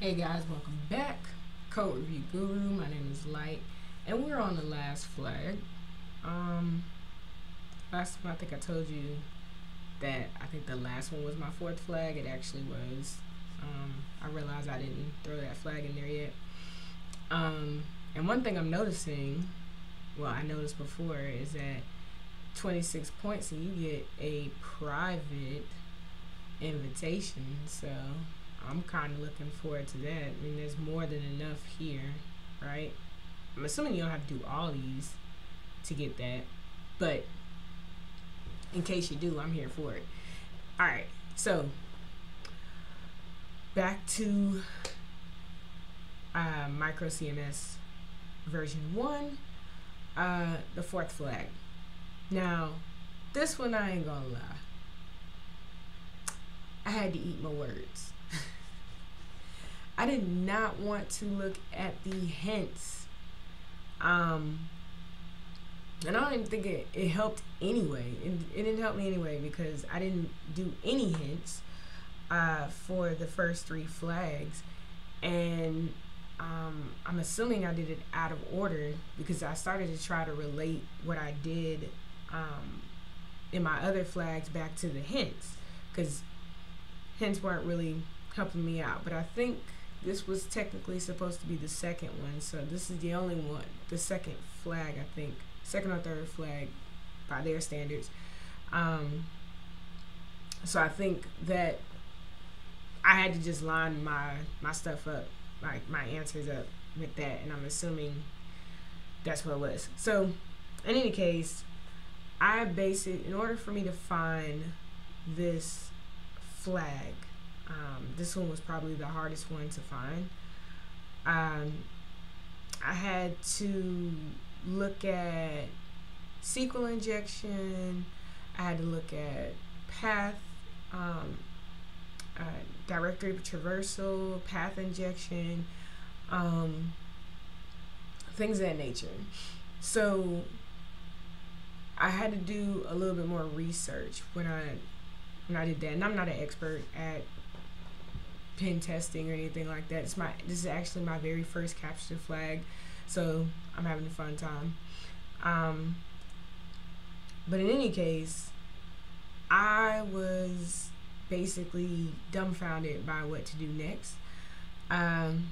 Hey guys, welcome back. Code Review Guru. My name is Light, and we're on the last flag. Um, last time I think I told you that I think the last one was my fourth flag. It actually was. Um, I realized I didn't throw that flag in there yet. Um, and one thing I'm noticing, well, I noticed before, is that 26 points and you get a private invitation. So I'm kind of looking forward to that. I mean, there's more than enough here, right? I'm assuming you don't have to do all these to get that, but in case you do, I'm here for it. All right, so back to uh, micro CMS version one, uh, the fourth flag. Now, this one I ain't gonna lie. I had to eat my words. I did not want to look at the hints. Um, and I don't even think it, it helped anyway. It, it didn't help me anyway because I didn't do any hints uh, for the first three flags. And um, I'm assuming I did it out of order because I started to try to relate what I did um, in my other flags back to the hints because hints weren't really helping me out. But I think this was technically supposed to be the second one, so this is the only one, the second flag, I think, second or third flag by their standards. Um, so I think that I had to just line my my stuff up, like my answers up with that, and I'm assuming that's what it was. So, in any case, I base it in order for me to find this flag. Um, this one was probably the hardest one to find. Um, I had to look at SQL injection. I had to look at path, um, uh, directory traversal, path injection, um, things of that nature. So I had to do a little bit more research when I when I did that, and I'm not an expert at pen testing or anything like that. It's my this is actually my very first capture flag, so I'm having a fun time. Um, but in any case, I was basically dumbfounded by what to do next. Um,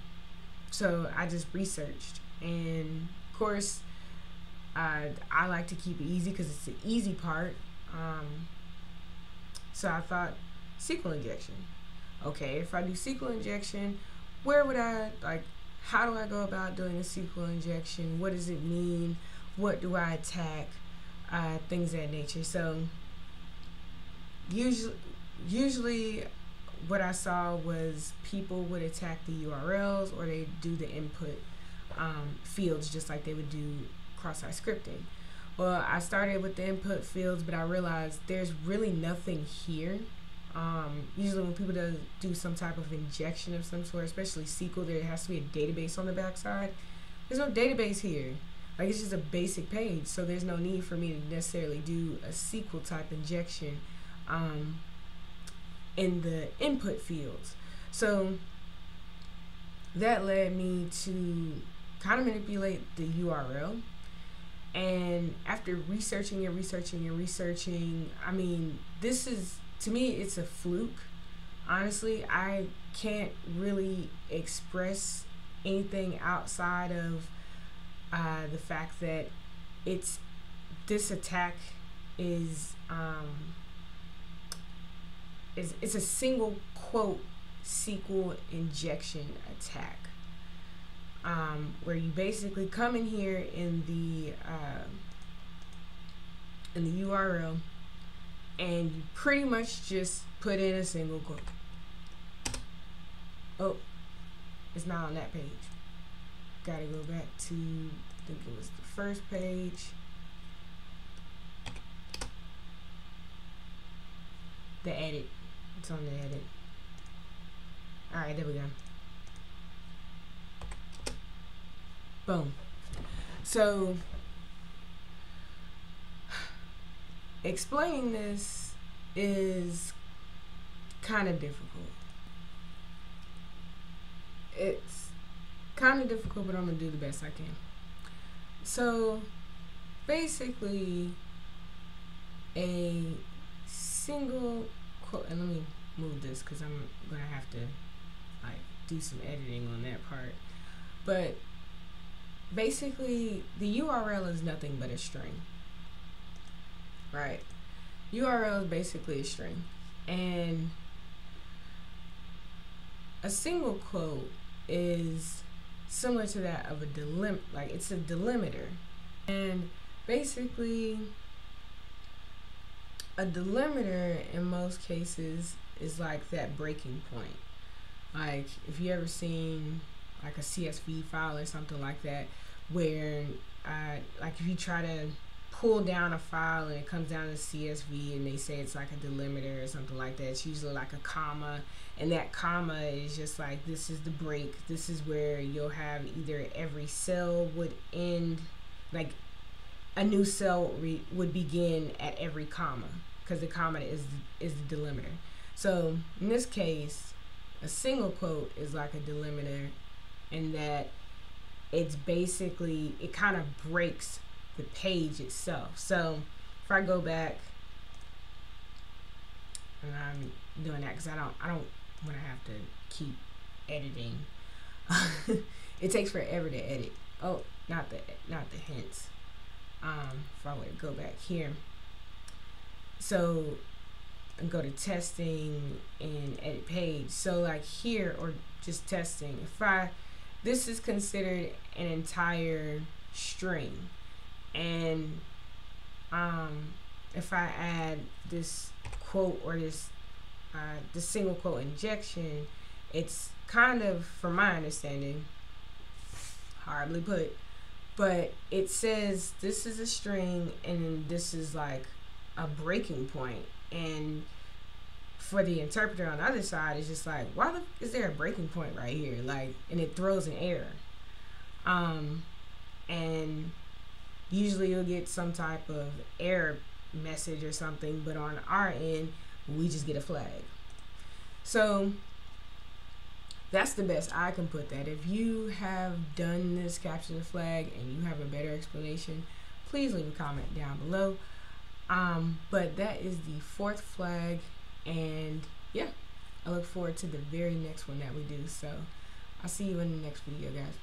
so I just researched, and of course, uh, I like to keep it easy because it's the easy part. Um, so I thought SQL injection. Okay, if I do SQL injection, where would I like? How do I go about doing a SQL injection? What does it mean? What do I attack? Uh, things of that nature. So usually, usually, what I saw was people would attack the URLs or they do the input um, fields just like they would do cross-site scripting. Well, I started with the input fields, but I realized there's really nothing here. Um, usually, when people do, do some type of injection of some sort, especially SQL, there has to be a database on the backside. There's no database here. Like it's just a basic page, so there's no need for me to necessarily do a SQL type injection um, in the input fields. So that led me to kind of manipulate the URL and after researching and researching and researching, I mean, this is to me it's a fluke. Honestly, I can't really express anything outside of uh, the fact that it's this attack is um, is it's a single quote SQL injection attack um, where you basically come in here in the uh, in the URL and you pretty much just put in a single quote. Oh, it's not on that page. Gotta go back to, I think it was the first page. The edit. It's on the edit. Alright, there we go. Boom. So, explaining this is kind of difficult. It's kind of difficult, but I'm gonna do the best I can. So basically, a single quote, and let me move this because I'm gonna have to like do some editing on that part. But basically, the URL is nothing but a string, right? URL is basically a string, and a single quote is similar to that of a delim like it's a delimiter. And basically a delimiter in most cases is like that breaking point. Like if you ever seen like a csv file or something like that where uh, like if you try to pull down a file and it comes down to CSV and they say it's like a delimiter or something like that. It's usually like a comma, and that comma is just like this is the break. This is where you'll have either every cell would end, like a new cell would begin at every comma because the comma is is the delimiter. So in this case, a single quote is like a delimiter, in that it's basically it kind of breaks the page itself. So if I go back and I'm doing that because I don't I don't want to have to keep editing. it takes forever to edit. Oh, not the not the hints. Um, if I were to go back here, so go to testing and edit page. So like here or just testing. If I this is considered an entire string and um, if I add this quote or this uh, the single quote injection, it's kind of, from my understanding, horribly put, but it says this is a string and this is like a breaking point. point and for the interpreter on the other side it's just like why the, is there a breaking point right here like and it throws an error um and usually you'll get some type of error message or something, but on our end, we just get a flag. So that's the best I can put that. If you have done this capture the flag and you have a better explanation, please leave a comment down below. Um, but that is the fourth flag, and yeah, I look forward to the very next one that we do. So I'll see you in the next video, guys.